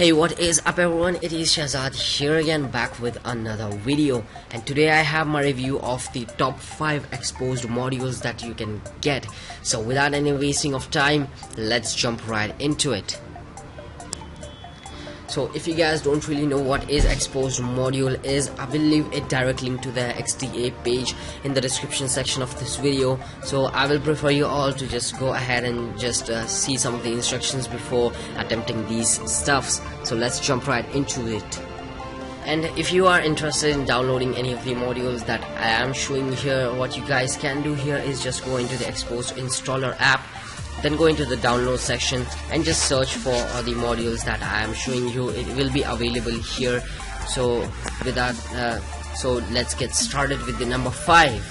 Hey what is up everyone? It is Shahazad here again back with another video. And today I have my review of the top 5 Xposed modules that you can get. So without any wasting of time let's jump right into it so if you guys don't really know what is Xposed module is i will leave a direct link to the xda page in the description section of this video. So i will prefer you all to just go ahead and just uh, see some of the instructions before attempting these stuffs. So let's jump right into it. And if you are interested in downloading any of the modules that I am showing here what you guys can do here is just go into the Xposed installer app then go into the download section and just search for uh, the modules that I am showing you. It will be available here. So without uh, so let's get started with the number five.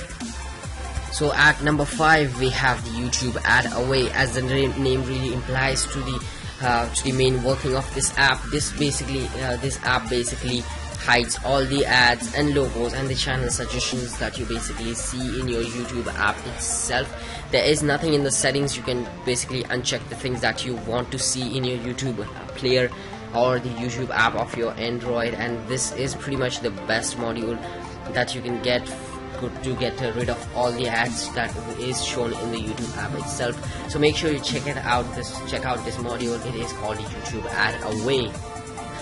So at number five we have the YouTube ad away. As the name really implies to the uh, to the main working of this app this basically uh, this app basically hides all the ads and logos and the channel suggestions that you basically see in your YouTube app itself. There is nothing in the settings. You can basically uncheck the things that you want to see in your YouTube player or the YouTube app of your Android and this is pretty much the best module that you can get to get rid of all the ads that is shown in the YouTube app itself. So make sure you check it out this check out this module. It is called YouTube ad away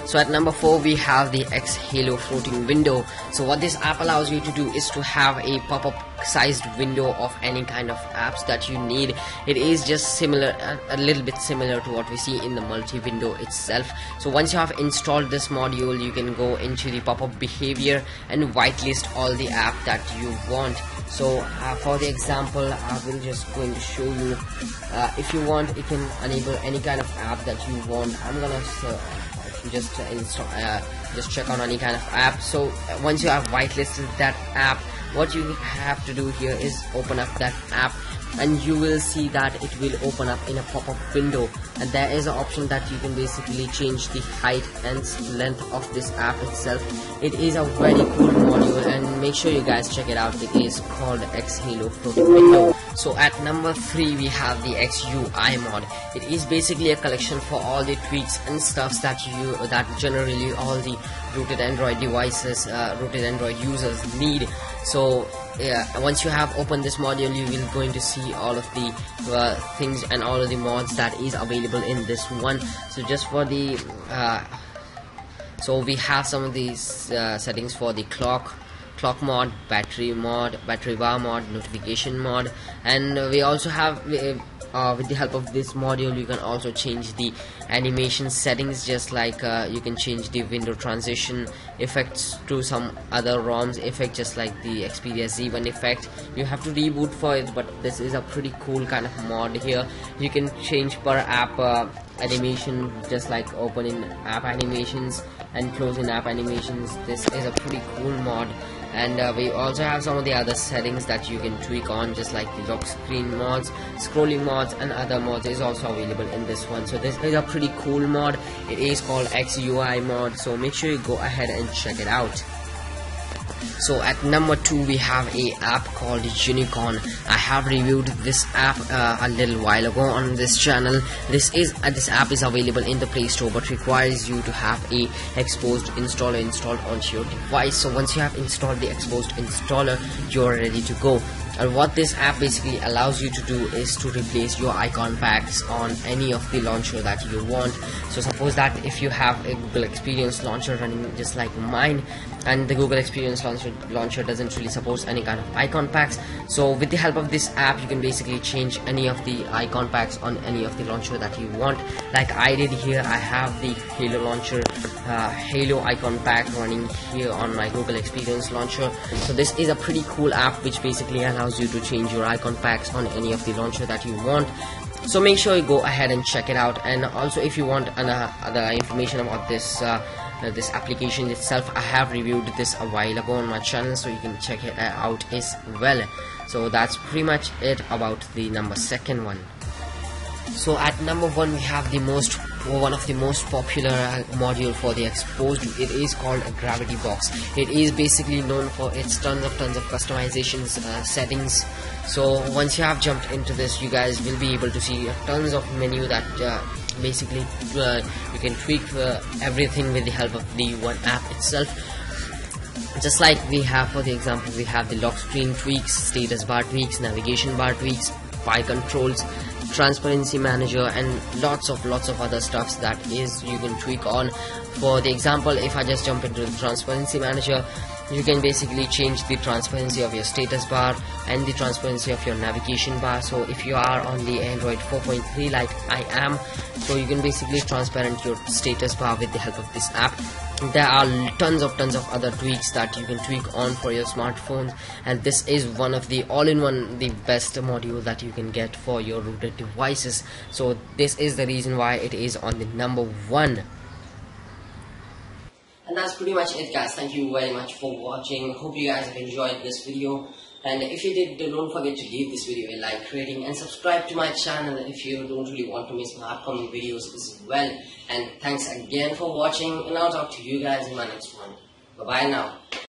so at number 4 we have the X Halo floating window. So what this app allows you to do is to have a pop-up sized window of any kind of apps that you need. It is just similar, a, little bit similar to what we see in the multi-window itself. So once you have installed this module, you can go into the pop-up behavior and whitelist all the app that you want. So uh, for the example, I will just going to show you. Uh, if you want, you can enable any kind of app that you want. I'm gonna uh, just install uh, just check on any kind of app. So once you have whitelisted that app what you have to do here is open up that app and you will see that it will open up in a pop-up window. And there is an option that you can basically change the height and length of this app itself. It is a very cool module and make sure you guys check it out. It is called X Halo floating window so at number 3 we have the XUI mod. It is basically a collection for all the tweaks and stuffs that you that generally all the rooted Android devices uh, rooted Android users need. So yeah once you have opened this module you will going to see all of the uh, things and all of the mods that is available in this one. So just for the uh, so we have some of these uh, settings for the clock clock mod battery mod battery bar mod notification mod and we also have with the help of this module you can also change the animation settings just like uh, you can change the window transition effects to some other ROMs effect just like the Xperia Z1 effect. You have to reboot for it but this is a pretty cool kind of mod here. You can change per app uh, animation just like opening app animations and closing app animations. This is a pretty cool mod and uh, we also have some of the other settings that you can tweak on just like the lock screen mods scrolling mods and other mods is also available in this one. So this is a pretty cool mod. It is called XUI mod so make sure you go ahead and check it out so at number two we have a app called Unicon. I have reviewed this app uh, a little while ago on this channel. This is uh, this app is available in the play store but requires you to have a Xposed installer installed onto your device. So once you have installed the Xposed installer you're ready to go and what this app basically allows you to do is to replace your icon packs on any of the launcher that you want. So suppose that if you have a google experience launcher running just like mine and the google experience launcher launcher doesn't really support any kind of icon packs. So with the help of this app you can basically change any of the icon packs on any of the launcher that you want. Like i did here i have the halo launcher uh, halo icon pack running here on my google experience launcher. So this is a pretty cool app which basically allows allows you to change your icon packs on any of the launcher that you want. So make sure you go ahead and check it out. And also if you want other information about this uh, uh, this application itself I have reviewed this a while ago on my channel so you can check it out as well. So that's pretty much it about the number second one so at number one we have the most one of the most popular module for the Xposed. It is called a gravity box. It is basically known for its tons of tons of customizations uh, settings. So once you have jumped into this you guys will be able to see tons of menu that uh, basically uh, you can tweak uh, everything with the help of the one app itself. Just like we have for the example we have the lock screen tweaks status bar tweaks navigation bar tweaks pie controls transparency manager and lots of lots of other stuffs that is you can tweak on. For the example if I just jump into the transparency manager you can basically change the transparency of your status bar and the transparency of your navigation bar. So if you are on the android 4.3 like i am so you can basically transparent your status bar with the help of this app. There are tons of tons of other tweaks that you can tweak on for your smartphones and this is one of the all-in-one the best module that you can get for your rooted devices. So this is the reason why it is on the number one. And that's pretty much it guys. Thank you very much for watching. Hope you guys have enjoyed this video. And if you did don't forget to give this video a like rating and subscribe to my channel if you don't really want to miss my upcoming videos as well. And thanks again for watching and i'll talk to you guys in my next one. Bye bye now